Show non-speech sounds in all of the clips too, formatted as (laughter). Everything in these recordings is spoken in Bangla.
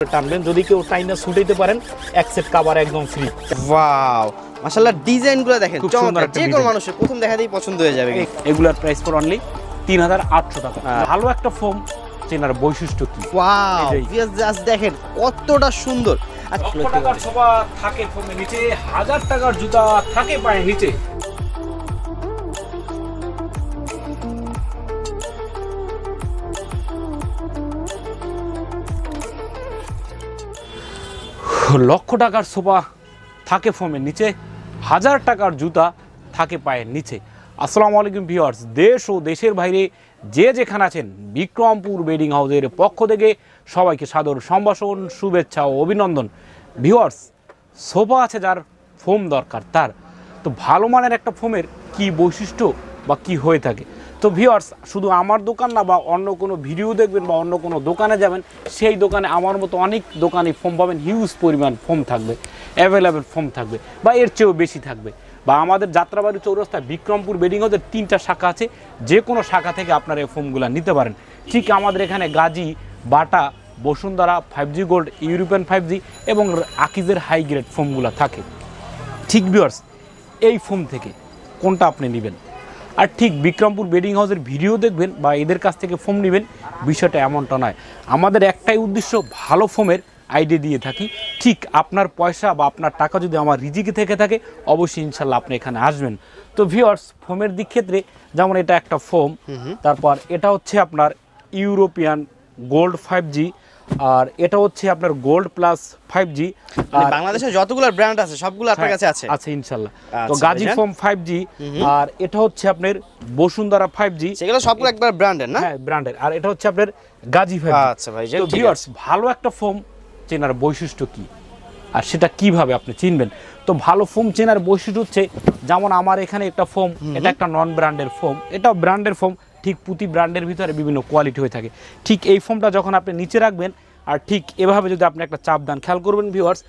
টানবেন। যদি কেউ টাইনা ছুটাইতে পারেন এক সেট কাবার একদম ফ্রি ওয়াও মাশাআল্লাহ ডিজাইনগুলো দেখেন চমৎকার। যে কোনো মানুষের প্রথম দেখাতেই পছন্দ হয়ে যাবে এগুলার প্রাইস পর অনলি তিন হাজার আটশো টাকা। ভালো একটা ফোম চেনার বৈশিষ্ট্য কি? ওয়াও ভিউয়ার্স জাস্ট দেখেন কতটা সুন্দর। টাকার সোফা থাকে ফোমের নিচে হাজার টাকার জুতা থাকে পায়ের নিচে। লক্ষ টাকার সোফা থাকে ফোমের নিচে, হাজার টাকার জুতা থাকে পায়ের নিচে। আসসালামু আলাইকুম ভিওয়ার্স দেশ ও দেশের বাইরে যে যেখানে আছেন, বিক্রমপুর বেডিং হাউসের পক্ষ থেকে সবাইকে সাদর সম্ভাষণ, শুভেচ্ছা ও অভিনন্দন। ভিওয়ার্স সোফা আছে যার, ফোম দরকার তার। তো ভালো মানের একটা ফোমের কি বৈশিষ্ট্য বা কি হয়ে থাকে? তো ভিউয়ার্স শুধু আমার দোকান না, বা অন্য কোনো ভিডিও দেখবেন বা অন্য কোনো দোকানে যাবেন, সেই দোকানে আমার মতো অনেক দোকানে ফোম পাবেন হিউজ পরিমাণ ফোম থাকবে অ্যাভেলেবেল ফোম থাকবে, বা এর চেয়েও বেশি থাকবে। বা আমাদের যাত্রাবাড়ি চৌরাস্তায় বিক্রমপুর বেডিং হাউসের তিনটা শাখা আছে, যে কোনো শাখা থেকে আপনারা এই ফোমগুলো নিতে পারেন। ঠিক আমাদের এখানে Gazi, Bata, Bashundhara five G gold European five G এবং আকিজের হাই গ্রেড ফোমগুলো থাকে। ঠিক ভিউয়ার্স এই ফোম থেকে কোনটা আপনি নেবেন? আর ঠিক বিক্রমপুর বেডিং হাউসের ভিডিও দেখবেন বা এদের কাছ থেকে ফোম নেবেন বিষয়টা এমনটা নয়। আমাদের একটাই উদ্দেশ্য ভালো ফোমের আইডিয়া দিয়ে থাকি। ঠিক আপনার পয়সা বা আপনার টাকা যদি আমার রিজিকে থেকে থাকে অবশ্যই ইনশাল্লাহ আপনি এখানে আসবেন। তো ভিউয়ার্স ফোমের দিক ক্ষেত্রে যেমন এটা একটা ফোম তারপর এটা হচ্ছে আপনার ইউরোপিয়ান গোল্ড ফাইভ জি আর এটা হচ্ছে আপনার গোল্ড প্লাস ফাইভ জি বাংলাদেশে যতগুলো ব্র্যান্ড আছে সবগুলো আপনার কাছে আছে? আছে ইনশাল্লাহ। তো গাজী ফোম ফাইভ জি আর এটা হচ্ছে আপনার বসুন্ধরা ফাইভ জি সেগুলো সবগুলো একবার ব্র্যান্ডের না? হ্যাঁ ব্র্যান্ডের আর এটা হচ্ছে আপনার গাজী ফাইভ আচ্ছা ভাইজান, তো ভিউয়ার্স ভালো একটা ফোম চেনার বৈশিষ্ট্য কি? আর সেটা কীভাবে আপনি চিনবেন? তো ভালো ফোম চেনার বৈশিষ্ট্য হচ্ছে যেমন আমার এখানে একটা ফোম এটা একটা নন ব্র্যান্ডের ফোম এটা ব্র্যান্ডের ফোম ঠিক প্রতি ব্র্যান্ডের ভিতরে বিভিন্ন কোয়ালিটি হয়ে থাকে। ঠিক এই ফোমটা যখন আপনি নিচে রাখবেন আর ঠিক এভাবে যদি আপনি একটা চাপ দেন খেয়াল করবেন ভিউয়ার্স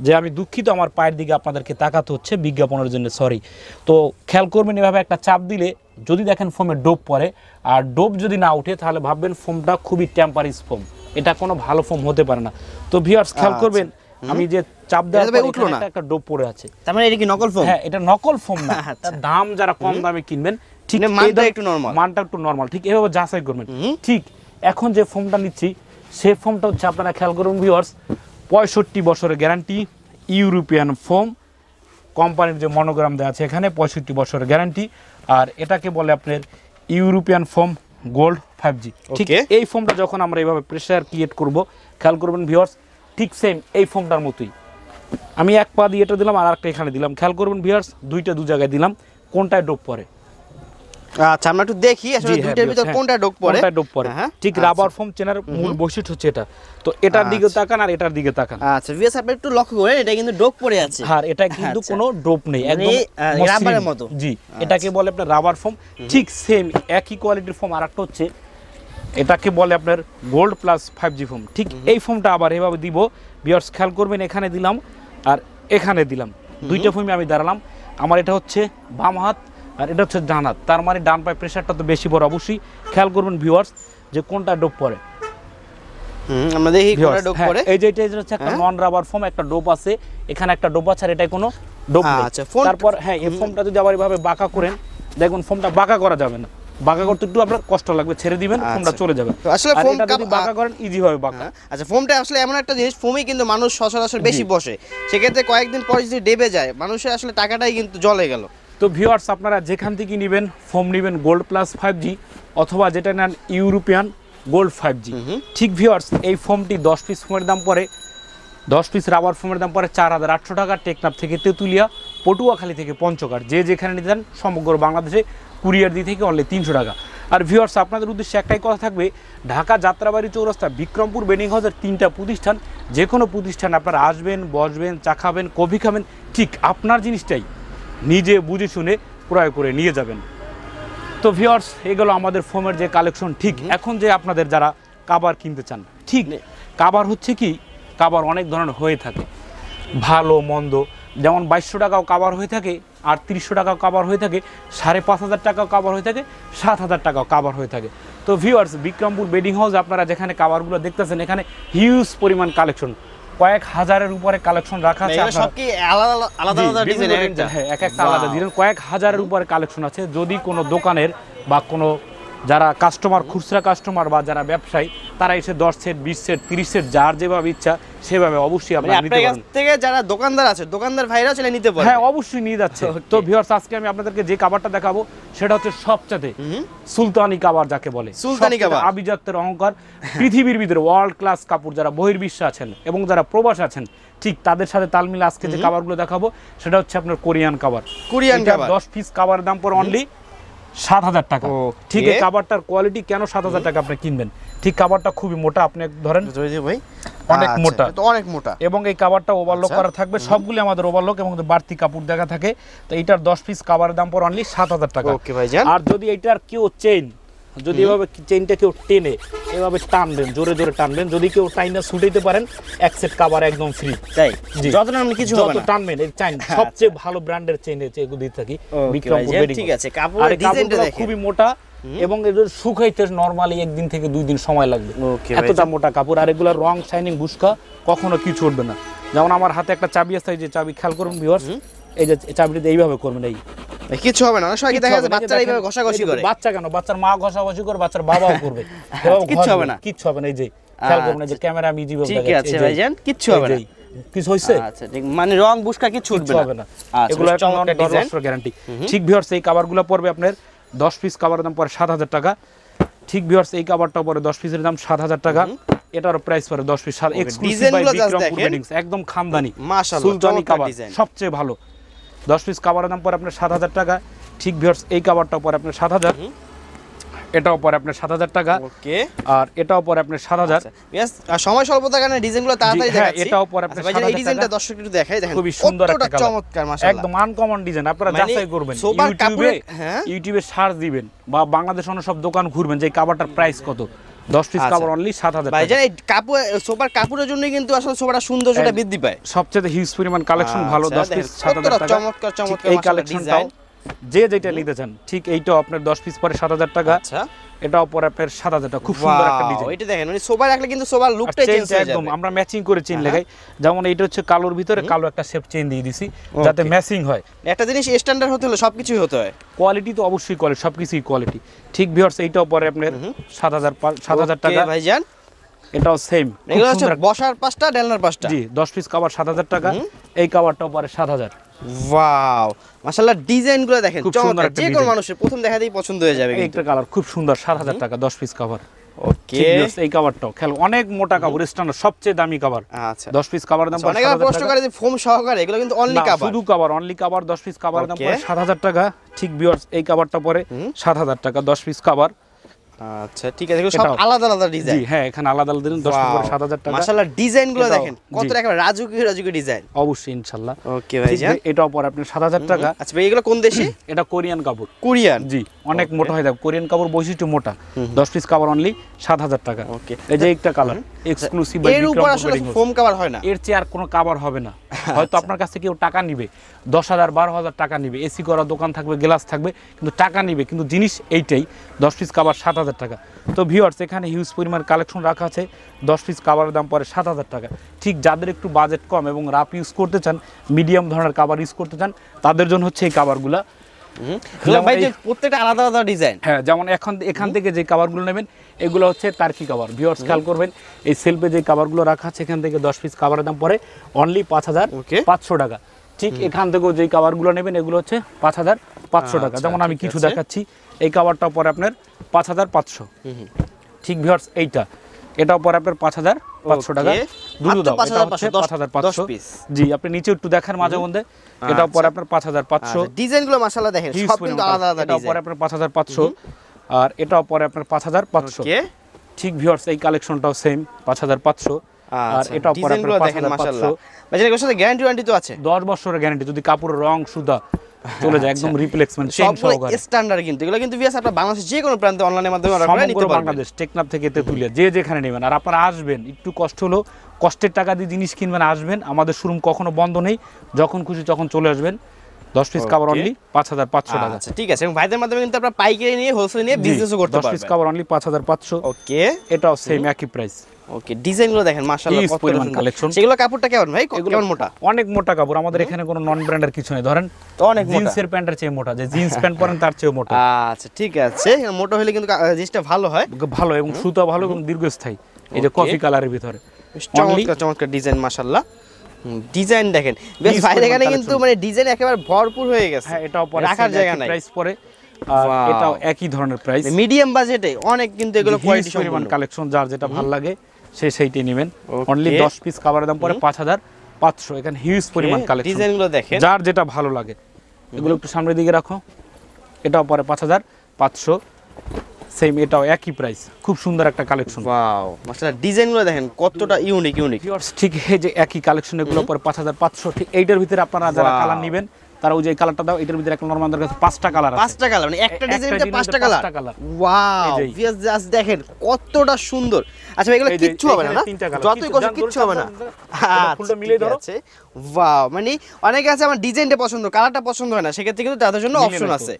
যে আমি দুঃখিত আমার পায়ের দিকে আপনাদেরকে তাকাতে হচ্ছে বিজ্ঞাপনের জন্য সরি তো খেয়াল করবেন এভাবে একটা চাপ দিলে যদি দেখেন ফোমে ডোপ পড়ে আর ডোপ যদি না উঠে তাহলে ভাববেন ফোমটা খুবই টেম্পারিজ ফোম এটা কোনো ভালো ফোম হতে পারে না। তো ভিউয়ার্স খেয়াল আচ্ছা। করবেন আমি যে চাপ দেওয়া পরে। একটা- ডোপ পড়ে আছে। তার মানে এটা কি নকল ফোম হ্যাঁ এটা নকল ফোম না। আচ্ছা। তার দাম যারা কম দামে কিনবেন ঠিক মানে মানটা একটু normal। মানটা একটু নর্মাল ঠিক এভাবে যাচাই করবেন। ঠিক এখন যে ফোমটা নিচ্ছি সেই ফোমটা হচ্ছে আপনারা খেয়াল করুন ভিউয়ার্স পঁয়ষট্টি বছরের গ্যারান্টি ইউরোপিয়ান ফোম কোম্পানির যে মনোগ্রাম দেওয়া আছে এখানে পঁয়ষট্টি বছরের গ্যারান্টি আর এটাকে বলে আপনার European foam gold five G ঠিক. এই ফোমটা যখন আমরা এইভাবে প্রেশার ক্রিয়েট করব খেয়াল করবেন ভিউয়ার্স ঠিক সেম এই ফোমটার মতোই। আমি এক পা দিয়ে এটা দিলাম আর একটা এখানে দিলাম। খেয়াল করবেন ভিউয়ার্স দুইটা দু জায়গায় দিলাম কোনটায় ডোপ পড়ে? আচ্ছা আমরা একটু দেখি আসলে হ্যাঁ, দুইটার ভিতর হ্যাঁ। কোনটা ডোক পড়ে? কোনটায় ডোপ পড়ে? হ্যাঁ ঠিক আচ্ছা। রাবার ফোম চেনার মূল বৈশিষ্ট্য হচ্ছে এটা। তো এটার দিকে আচ্ছা। তাকান আর এটার দিকে তাকান। আচ্ছা আপনি একটু লক্ষ্য করেন এটা কিন্তু ডোক পড়ে আছে। আর এটা কিন্তু আচ্ছা। কোনো ডোপ নেই মানে, একদম রাবারের মতো। জি এটাকে বলে আপনার রাবার ফোম ঠিক সেম একই কোয়ালিটির ফোম আর একটা হচ্ছে এটাকে বলে আপনার gold plus five G foam ঠিক এই ফোমটা আবার এভাবে দিব। বিয়ার্স খেয়াল করবেন এখানে দিলাম আর এখানে দিলাম। দুইটা ফোমে আমি দাঁড়ালাম। আমার এটা হচ্ছে বাম হাত আর এটা হচ্ছে ডান হাত তার মানে ডান পায়ে প্রেশারটা তো বেশি বড় অবশ্যই খেয়াল করবেন ভিউয়ার্স যে কোনটা ডোপ পরে আমরা দেখি কোনটা Viewers, ডোক হ্যাঁ, এই যে এটা হচ্ছে একটা হ্যাঁ? নন রাবার ফোম একটা ডোপ আছে। এখানে একটা ডোপ আছে আর এটাই কোনো ডোপ আচ্ছা, তারপর হ্যাঁ এই ফোমটা যদি আবার এভাবে বাঁকা করেন দেখুন ফোমটা বাঁকা করা যাবে না। বাঁকা করতে একটু আপনার কষ্ট লাগবে ছেড়ে দিবেন ফোমটা আচ্ছা। চলে যাবে। আসলে আর ফোম যদি বাঁকা করেন ইজি হবে বাঁকা। হ্যাঁ, আচ্ছা ফোমটা আসলে এমন একটা জিনিস ফোমই কিন্তু মানুষ সচরাচর বেশি বসে। সেক্ষেত্রে কয়েকদিন পর যদি ডেবে যায় মানুষের আসলে টাকাটাই কিন্তু জলে গেল। তো ভিওয়ার্স আপনারা যেখান থেকে নেবেন ফোম নেবেন গোল্ড প্লাস ফাইভ জি অথবা যেটা নেন ইউরোপিয়ান গোল্ড ফাইভ জি ঠিক ভিউয়ার্স এই ফোমটি দশ পিস ফোমের দাম পড়ে। দশ পিস রাবার ফোমের দাম পড়ে চার হাজার আটশো টাকা টেকনাপ থেকে তেঁতুলিয়া পটুয়াখালী থেকে পঞ্চকার যে যেখানে নিতে চান সমগ্র বাংলাদেশে কুরিয়ার দিয়ে থেকে অনলি তিনশো টাকা। আর ভিউয়ার্স আপনাদের উদ্দেশ্যে একটাই কথা থাকবে ঢাকা যাত্রাবাড়ি চৌরাস্তা বিক্রমপুর বেডিং হাউসের তিনটা প্রতিষ্ঠান যে কোনো প্রতিষ্ঠান আপনারা আসবেন বসবেন চা খাবেন কফি খাবেন ঠিক আপনার জিনিসটাই। নিজে বুঝে শুনে ক্রয় করে নিয়ে যাবেন। তো ভিউয়ার্স এগুলো আমাদের ফোমের যে কালেকশন ঠিক এখন যে আপনাদের যারা কাবার কিনতে চান ঠিক কাবার হচ্ছে কি কাবার অনেক ধরনের হয়ে থাকে। ভালো মন্দ যেমন বাইশশো টাকাও কাবার হয়ে থাকে আটত্রিশশো টাকাও কাভার হয়ে থাকে সাড়ে পাঁচ হাজার টাকাও কাভার হয়ে থাকে সাত হাজার টাকাও কাভার হয়ে থাকে। তো ভিউয়ার্স বিক্রমপুর বেডিং হাউস আপনারা যেখানে কাভারগুলো দেখতেছেন এখানে হিউজ পরিমাণ কালেকশন কয়েক হাজারের উপরে কালেকশন রাখা আছে সব কি আলাদা আলাদা- আলাদা ডিজাইন হ্যাঁ, এক একটা আলাদা। ডিজাইন কয়েক হাজারের উপরে কালেকশন আছে যদি কোনো দোকানের বা কোনো যারা কাস্টমার খুচরা কাস্টমার বা যারা ব্যবসায়ী তারা এসে দশ সেট বিশ সেট তিরিশ সেট যার যেভাবে ইচ্ছা সেভাবে অবশ্যই মানে আপনারা কাছ থেকে যারা দোকানদার আছে দোকানদার ভাইরা চলে নিতে পারে হ্যাঁ অবশ্যই নিয়ে যাচ্ছে। তো ভিউয়ার্স আজকে আমি আপনাদেরকে যে কাবারটা দেখাবো সেটা হচ্ছে সবচেয়ে সুলতানি কাবার যাকে বলে। সুলতানি কাবার। আভিজাত্যের অহংকার। পৃথিবীর ভিতরে ওয়ার্ল্ড ক্লাস কাপড় যারা বহির্বিশ্বে আছেন এবং যারা প্রবাস আছেন ঠিক তাদের সাথে তাল মিলে আজকে যে কাবারগুলো দেখাবো সেটা হচ্ছে আপনার কোরিয়ান কাবার কোরিয়ান কাবার। দশ পিস কাবার দাম পড়ে অনলি সাত হাজার টাকা. ঠিক এই কাবারটার কোয়ালিটি কেন সাত হাজার টাকা আপনি কিনবেন ঠিক কাবারটা খুবই মোটা আপনি ধরেন ভাই অনেক আচ্ছা, মোটা। অনেক মোটা এবং এই কাবারটা ওভারলক আচ্ছা। করা থাকবে সবগুলি আমাদের ওভারলক এবং বাড়তি কাপড় দেখা থাকে তো এটার দশ পিস কাবারের দাম পর অনলি সাত হাজার টাকা ওকে ভাই আর যদি এটার কেউ চেইন যদি এভাবে চেইনটা কেউ টেনে এভাবে টানবেন জোরে জোরে টানবেন যদি কেউ টাইনা ছুটাইতে পারেন এক সেট কাবার একদম ফ্রি তাই? যত নাম কিছু হবে যত না। টানবেন এই চাইন সবচেয়ে ভালো ব্র্যান্ডের চেইন এসে এগুলো দিয়ে থাকি বিক্রমপুর ঠিক আছে, কাপড়ের ডিজাইনটা দেখেন। খুবই মোটা এবং এদের শুকাইতে নরমালি একদিন থেকে দুই দিন সময় লাগবে। এতটা মোটা কাপড় আর এগুলো রং শাইনিং বুসকা কখনো কিছু উঠবে না। যেমন আমার হাতে একটা চাবি আছে যে চাবি খেয়াল করুন ভিউয়ার্স এই যে চাবিটা এইভাবে করবেন এই কিছু হবে না। অনেক সময় দেখা বাচ্চারা এইভাবে ঘষাঘষি করে। বাচ্চা কেন? বাচ্চার মা ঘষাঘষি করে বাচ্চার বাবাও করবে। (laughs) হবে না। কিচ্ছু হবে না। এই যে খেয়াল এই যে ক্যামেরা আমি যেভাবে ঠিক আছে ভাইজান, কিচ্ছু হবে না। কিছু হইছে আচ্ছা ঠিক। মানে রং বুসকা কিছু উঠবে না। আচ্ছা, এগুলো চমৎকার ডিজাইন গ্যারান্টি ঠিক ভিউয়ার্স এই কাভারগুলো পড়বে আপনার দশ পিস কাভারের দাম পড়ে সাত হাজার টাকা। ঠিক ভিউয়ার্স এই কাভারটা পড়ে দশ পিসের দাম সাত হাজার টাকা। এটার প্রাইস পড়ে দশ পিস এক্সক্লুসিভ বাই। একদম মাশাআল্লাহ, সুলতানি কাভার সবচেয়ে ভালো। দশ পিস কাভারের দাম পড়ে আপনার সাত হাজার টাকা। ঠিক ভিউয়ার্স এই কাভারটা পড়ে আপনার সাত হাজার। এটাও পরে আপনার সাত হাজার টাকা। ওকে। আর এটাও পরে আপনার সাত হাজার। আর সময় স্বল্পতার কারণে ডিজাইনগুলো তাড়াতাড়ি হ্যাঁ, দেখাচ্ছি। এটাও পরে আপনার আচ্ছা, এই ডিজাইনটা দর্শক একটু দেখাই দেখেন খুবই সুন্দর একটা। চমৎকার মাশাআল্লাহ। একদম আনকমন ডিজাইন আপনারা মানে যাচাই করবেন ইউটিউবে হ্যাঁ। ইউটিউবে সার্চ দিবেন বা বাংলাদেশ অন্য সব দোকান ঘুরবেন যে এই কাবারটার প্রাইস কত। দশ পিস কাপড় অনলি সাত ভাই জানেন কাপড় সোফার কাপড়ের জন্যই কিন্তু আসলে সোফাটা সৌন্দর্যটা বৃদ্ধি পায়। সবচেয়ে হিউজ পরিমাণ কালেকশন ভালো আচ্ছা, দশ পিস দেখেন, সাত হাজার কতটা টাকা। চমৎকার, চমৎকার এই কালেকশনটাও। যে যেটা নিতে চান ঠিক এইটাও আপনার দশ পিস পরে সাত হাজার টাকা। আচ্ছা। এটাও পরে আপনার সাত হাজার টাকা। খুব সুন্দর একটা ডিজাইন এটা দেখেন মানে সোফা রাখলে কিন্তু সোফার লুকটাই চেঞ্জ হয়ে একদম আমরা ম্যাচিং করে চেন হ্যাঁ। লাগাই। যেমন এইটা হচ্ছে কালোর ভিতরে কালো একটা শেপ চেন দিয়ে দিছি যাতে ম্যাচিং হয়। একটা জিনিস স্ট্যান্ডার্ড হতে হলে সবকিছুই হতে হয়। কোয়ালিটি তো অবশ্যই কোয়ালিটি সব কিছুই কোয়ালিটি ঠিক ভিউয়ার্স এইটাও পরে আপনার সাত হাজার সাত হাজার টাকা। ভাইজান। এটাও সেম এগুলো হচ্ছে বসার পাঁচটা ডেলনার পাঁচটা? জি দশ পিস কাবার সাত হাজার টাকা এই কাবারটাও পরে সাত হাজার। ওয়াও মাশাআল্লাহ ডিজাইনগুলো দেখেন চমৎকার। যে কোনো মানুষের প্রথম দেখাতেই পছন্দ হয়ে যাবে একটা কালার খুব সুন্দর সাত হাজার টাকা দশ পিস কাভার ওকে এই কাভারটাও খেয়াল অনেক মোটা কাপড় স্ট্যান্ডার্ড সবচেয়ে দামি কাভার আচ্ছা। দশ পিস কাভার দাম পড়ে অনেকে আবার 7,000 প্রশ্ন করে যে ফোম সহকারে এগুলো কিন্তু অনলি কাভার শুধু কাভার অনলি কাভার দশ পিস কাভার দাম. পড়ে সাত হাজার টাকা। ঠিক বিয়ার্স এই কাভারটা পরে সাত হাজার টাকা দশ পিস কাভার আচ্ছা ঠিক আছে সব। আলাদা আলাদা জি ডিজাইন হ্যাঁ এখানে আলাদা আলাদা দিন দশ পিস সাত হাজার টাকা। মাশাআল্লাহ ডিজাইনগুলো গুলো দেখেন কত জি। একেবারে রাজুকি রাজুকি ডিজাইন অবশ্যই ইনশাল্লাহ ওকে ভাই এটা অপর আপনি আপনার সাত হাজার টাকা। আচ্ছা ভাই এগুলো কোন দেশি? (clears throat) এটা কোরিয়ান কাপড়। কোরিয়ান। জি অনেক মোটা হয় যাবে কোরিয়ান কাপড় বৈশিষ্ট্য মোটা। দশ পিস কাপড় অনলি সাত হাজার টাকা। ওকে এই যে একটা কালার এক্সক্লুসিভ এর উপর আসলে ফোম কাভার হয় না। এর চেয়ে আর কোনো কাবার হবে না। হয়তো আচ্ছা। আপনার কাছে কেউ টাকা নিবে। দশ হাজার বারো হাজার টাকা নিবে। এসি করা দোকান থাকবে গ্লাস থাকবে কিন্তু টাকা নিবে। কিন্তু জিনিস এইটাই দশ পিস কাবার সাত হাজার টাকা। তো ভিউয়ার্স এখানে হিউজ পরিমাণ কালেকশন রাখা আছে। দশ পিস কাবারের দাম পড়ে সাত হাজার টাকা। ঠিক যাদের একটু বাজেট কম এবং রাপ ইউজ করতে চান মিডিয়াম ধরনের কাবার ইউজ করতে চান তাদের জন্য হচ্ছে এই কাবারগুলা ভাই যে প্রত্যেকটা আলাদা আলাদা ডিজাইন হ্যাঁ যেমন এখন এখান থেকে যে কাভারগুলো নেবেন এগুলো হচ্ছে তার্কি কাভার ভিউয়ার্স খেয়াল করবেন এই সেলফে যে কাভারগুলো রাখা আছে এখান থেকে দশ পিস কাভারের দাম পড়ে অনলি পাঁচ হাজার পাঁচশো টাকা। ঠিক এখান থেকেও যে কাভারগুলো নেবেন এগুলো হচ্ছে পাঁচ হাজার পাঁচশো টাকা। আচ্ছা, যেমন আমি কিছু দেখাচ্ছি এই কাভারটা পরে আপনার পাঁচ হাজার পাঁচশো। ঠিক ভিউয়ার্স এইটা। এটাও পরে আপনার পাঁচ হাজার পাঁচশো টাকা. দুটো মাত্র এটা হচ্ছে দশ- পাঁচ হাজার দশ পাঁচশো piece। জি আপনি নিচে একটু দেখার মাঝে মধ্যে। এটাও পরে আপনার ডিজাইনগুলো মাশাআল্লাহ দেখেন সব কিন্তু আলাদা পরে পাঁচশো। আর এটাও পরে আপনার পাঁচ হাজার পাঁচশো। ওকে। ঠিক ভিউয়ার্স এই কালেকশনটাও সেম পাঁচ হাজার পাঁচশো। আর আচ্ছা পরে আপনার সাথে গ্যারান্টি ওয়ারেন্টি তো আছে। দশ বছরের গ্যারান্টি যদি কাপড়ের রং সুতা চলে যায় একদম রিপ্লেসমেন্ট চেন সবগুলো সহকারে। স্ট্যান্ডার্ড কিন্তু। এগুলো কিন্তু বিয়াস আপনার বাংলাদেশের যে কোনো প্রান্তে অনলাইনের মাধ্যমে অর্ডার করে নিতে পারবেন বাংলাদেশ টেকনাফ থেকে তেতুলিয়া যে যেখানে নেবেন। আর আপনারা আসবেন একটু কষ্ট হলো কষ্টের টাকা দিয়ে জিনিস কিনবেন আসবেন। আমাদের শোরুম কখনো বন্ধ নেই যখন খুশি তখন চলে আসবেন। দশ পিস Okay. অনলি পাঁচ হাজার পাঁচশো টাকা। আচ্ছা ঠিক আছে। এবং ভাইদের মাধ্যমে কিন্তু আপনারা পাইকারি নিয়ে হোলসেল নিয়ে বিজনেসও করতে দশ পিস পারবেন। অনলি পাঁচ হাজার পাঁচশো। ওকে এটাও সেম একই প্রাইস ওকে ডিজাইনগুলো দেখেন মাশাআল্লাহ কত পরিমাণ সুন্দর। সেগুলো কাপড়টা কেমন ভাই? কেমন মোটা? অনেক মোটা কাপড় আমাদের এখানে কোনো নন ব্র্যান্ডের কিছু নেই। ধরেন তো অনেক মোটা। জিন্সের প্যান্টের চেয়ে মোটা যে জিন্স প্যান্ট পরেন তার চেয়ে মোটা। আচ্ছা ঠিক আছে। মোটা হলে কিন্তু জিনিসটা ভালো হয়। ভালো এবং সুতা ভালো এবং দীর্ঘস্থায়ী। এই যে কফি কালারের ভিতরে। চমৎকার চমৎকার ডিজাইন মাশাআল্লাহ। ডিজাইন দেখেন। বেশ বাইরে এখানে কিন্তু মানে ডিজাইন একেবারে ভরপুর হয়ে গেছে। হ্যাঁ এটাও রাখার জায়গা নাই। প্রাইস পরে এটাও একই ধরনের প্রাইস মিডিয়াম বাজেটে অনেক কিন্তু এগুলো কোয়ালিটি পরিমাণ কালেকশন যার যেটা ভালো লাগে। সে সেইটাই নেবেন। অনলি দশ পিস কাভারের দাম পরে পাঁচ হাজার পাঁচশো। এখানে হিউজ পরিমাণ কালেকশন ডিজাইনগুলো দেখেন। যার যেটা ভালো লাগে। এগুলো একটু সামনের দিকে রাখো। এটাও পরে পাঁচ হাজার পাঁচশো। সেম এটাও একই প্রাইস খুব সুন্দর একটা কালেকশন ওয়াও মাশাআল্লাহ ডিজাইনগুলো দেখেন কতটা ইউনিক ইউনিক ঠিক এই যে একই কালেকশন এগুলো পরে পাঁচ হাজার পাঁচশো ঠিক এইটার ভিতরে আপনারা যারা. কালার নেবেন তারা ওই যে কালারটা দাও এটার ভিতরে একটা নর্মাল কাছে পাঁচটা কালার আছে। পাঁচটা কালার মানে একটা ডিজাইনের পাঁচটা কালার ওয়াও। ভিউয়ার্স জাস্ট দেখেন কতটা সুন্দর। আচ্ছা এগুলো কিচ্ছু হবে না না? যতই কষ্ট কিচ্ছু হবে না। ফুলটা মিলিয়ে ধরো। আছে। ওয়াও মানে অনেকে আছে আমার ডিজাইনটা পছন্দ কালারটা পছন্দ হয় না সেক্ষেত্রে কিন্তু তাদের জন্য অপশন আছে।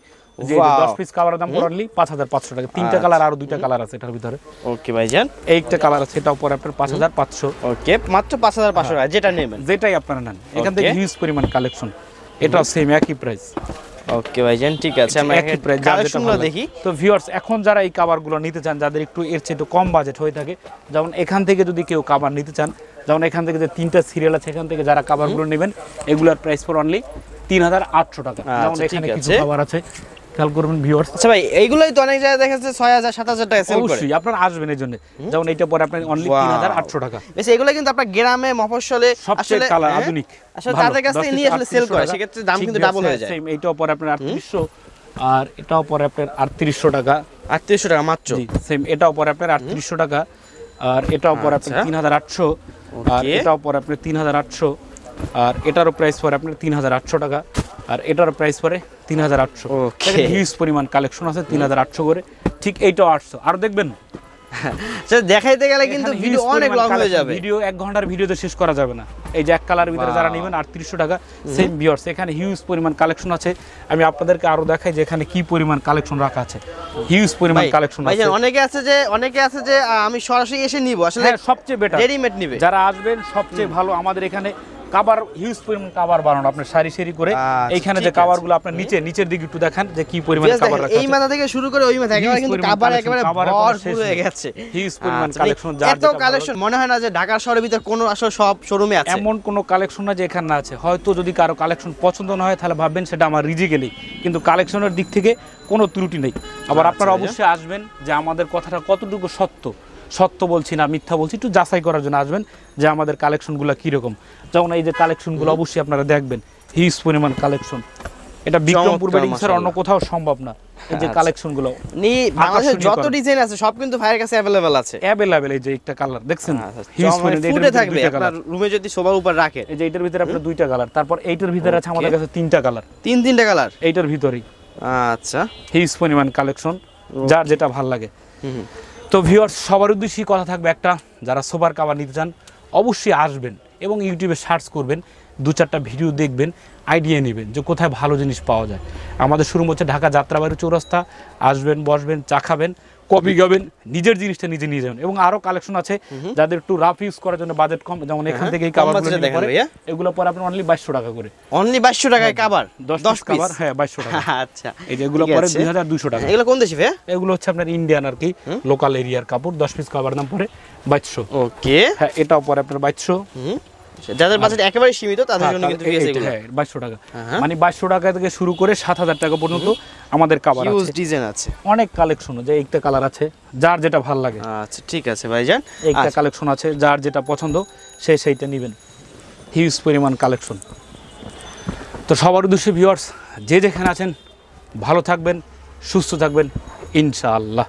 দশ পিস কাভারের দাম পড়লি পাঁচ হাজার পাঁচশো টাকা। তিনটা আচ্ছা। কালার আর দুইটা কালার আছে এটার ভিতরে। ওকে ভাইজান। এইটা কালার আছে এটাও পরে আপনার পাঁচ হাজার পাঁচশো। ওকে মাত্র পাঁচ হাজার পাঁচশো টাকা যেটা নেবেন। যেটাই আপনারা নেন। এখান থেকে. হিউজ পরিমাণ কালেকশন এটাও সেম একই প্রাইস ওকে ভাইজান ঠিক আছে আমরা একই প্রাইস কালেকশনগুলো দেখি। তো ভিউয়ার্স এখন যারা এই কাভারগুলো নিতে চান যাদের একটু এর চেয়ে একটু কম বাজেট হয়ে থাকে যেমন এখান থেকে যদি কেউ কাভার নিতে চান যেমন এখান থেকে যে তিনটা সিরিয়াল আছে এখান থেকে যারা কাভারগুলো নেবেন এগুলোর প্রাইস ফর অনলি তিন হাজার আটশো টাকা। আচ্ছা, যেমন এখানে কিছু। কাভার আছে। খেয়াল করবেন ভিউয়ার্স আচ্ছা ভাই এইগুলোই তো অনেক জায়গায় দেখা যাচ্ছে ছয় হাজার সাত হাজার টাকা সেল করে। অবশ্যই আপনারা আসবেন এই জন্য। যেমন এইটা পরে আপনার অনলি Wow. তিন হাজার আটশো টাকা। বেশ এগুলো কিন্তু আপনার গ্রামে মফস্বলে আসলে কালার হ্যাঁ, আধুনিক আসলে তাদের কাছ নিয়ে আসলে সেল করে। সেক্ষেত্রে দাম কিন্তু ডাবল হয়ে যায়। এইটাও পরে আপনার আটত্রিশশো আর এটাও পরে আপনার আটত্রিশশো টাকা। আটত্রিশশো টাকা মাত্র? সেম এটাও পরে আপনার আটত্রিশশো টাকা। আর এটাও পরে আপনার আচ্ছা। তিন হাজার আটশো আর. এটাও পরে আপনার তিন হাজার আটশো আর এটারও প্রাইস পরে আপনার তিন হাজার আটশো টাকা। আর এটারও প্রাইস পরে তিন হাজার আটশো। হিউজ পরিমাণ কালেকশন আছে তিন হাজার আটশো করে। ঠিক এইটাও আটশো। আর দেখবেন (laughs) দেখাইতে গেলে কিন্তু ভিডিও অনেক লং হয়ে যাবে। ভিডিও এক ঘণ্টার ভিডিওতে শেষ করা যাবে না। এই যে এক কালার ভিতরে যারা. নেবেন আটত্রিশশো টাকা সেম বিয়ার্স এখানে হিউজ পরিমাণ কালেকশন আছে। আমি আপনাদেরকে আরও দেখাই যে এখানে কি পরিমাণ কালেকশন রাখা আছে। হিউজ পরিমাণ কালেকশন আছে। অনেকে আছে যে অনেকে আছে যে আমি সরাসরি এসে নিব। আসলে হ্যাঁ সবচেয়ে বেটার রেডিমেড নিবে। যারা আসবেন সবচেয়ে ভালো। আমাদের এখানে কাবার হিউজ পরিমাণ কাবার বানানো আপনার সারি সারি করে আচ্ছা, এইখানে যে ঠিক আছে। কাবারগুলো আপনার নিচে নিচের দিকে একটু দেখান যে কি পরিমাণ কাবার রাখা এই মাথা থেকে শুরু করে ওই মাথা একেবারে কিন্তু কাবার একেবারে ভরপুর হয়ে গেছে। হিউজ পরিমাণ আচ্ছা, কালেকশন মানে যার এত কালেকশন মনে হয় না যে ঢাকা শহরের ভিতরে কোনো আসলে সব শোরুমে আছে। এমন কোনো কালেকশন না যে এখানে না আছে। হয়তো যদি কারও কালেকশন পছন্দ না হয় তাহলে ভাববেন সেটা আমার রিজিকেলি কিন্তু কালেকশনের দিক থেকে কোনো ত্রুটি নেই। আবার আচ্ছা, আপনারা আচ্ছা। অবশ্যই আসবেন যে আমাদের কথাটা কতটুকু সত্য। সত্য বলছি না মিথ্যা বলছি একটু যাচাই করার জন্য আসবেন যে আমাদের কালেকশনগুলো কীরকম। যেমন এই যে কালেকশনগুলো অবশ্যই আপনারা দেখবেন। হিউজ পরিমাণ কালেকশন এটা বিক্রমপুর বেডিং স্যার অন্য কোথাও সম্ভব না এই যে আচ্ছা। কালেকশনগুলো নি বাংলাদেশের আকর্ষণীয় যত ডিজাইন আছে সব কিন্তু ভাইয়ের কাছে অ্যাভেলেবেল আছে। অ্যাভেলেবেল এই যে একটা কালার দেখছেন? আচ্ছা, হিউজ চমৎকার, পরিমাণ ফুটে থাকবে আপনার রুমে যদি সবার উপর রাখে এই যে এটার ভিতরে আপনার দুইটা কালার তারপর এইটার ভিতরে আছে আমাদের কাছে তিনটা কালার তিন তিনটা কালার এইটার ভিতরেই। আচ্ছা। হিউজ পরিমাণ কালেকশন যার যেটা ভালো লাগে। তো ভিউয়ার্স সবার উদ্দেশ্যেই কথা থাকবে একটা যারা সোবার কাভার নিতে চান অবশ্যই আসবেন। এবং ইউটিউবে সার্চ করবেন দু চারটা ভিডিও দেখবেন আইডিয়া নেবেন যে কোথায় ভালো জিনিস পাওয়া যায়। আমাদের শুরু হচ্ছে ঢাকা যাত্রাবাড়ি চৌরাস্তা আসবেন বসবেন চা খাবেন কফি খাবেন নিজের জিনিসটা নিজে নিয়ে যাবেন এবং আরও কালেকশন আছে যাদের একটু রাফ ইউজ করার জন্য বাজেট কম যেমন এখান হ্যাঁ, থেকে এই কাভারগুলো। এগুলো পরে আপনার অনলি বাইশশো টাকা করে। অনলি বাইশশো টাকায় কাবার দশ কাভার হ্যাঁ বাইশশো টাকা। (laughs) আচ্ছা। এই যে এগুলো পরে আছে। দুই হাজার দুশো টাকা। এগুলো কোন দেশি ভাইয়া? এগুলো হচ্ছে আপনার ইন্ডিয়ান আর কি লোকাল এরিয়ার কাপড় দশ পিস কাভার দাম পরে। বাইশশো ওকে। হ্যাঁ এটাও পরে আপনার বাইশশো যাদের বাজেট একেবারে সীমিত তাদের জন্য কিন্তু হ্যাঁ বাইশশো টাকা। হ্যাঁ। মানে বাইশশো টাকা থেকে শুরু করে সাত হাজার টাকা পর্যন্ত আমাদের কাভার আছে। ডিজাইন আছে। অনেক কালেকশন যে একটা কালার আছে যার যেটা ভালো লাগে। আচ্ছা ঠিক আছে ভাইজান। একটা আচ্ছা, কালেকশন আছে যার যেটা পছন্দ সে সেইটা নেবেন। হিউজ পরিমাণ কালেকশন তো সবার উদ্দেশ্যে ভিউয়ার্স যে যেখানে আছেন ভালো থাকবেন সুস্থ থাকবেন ইনশাআল্লাহ।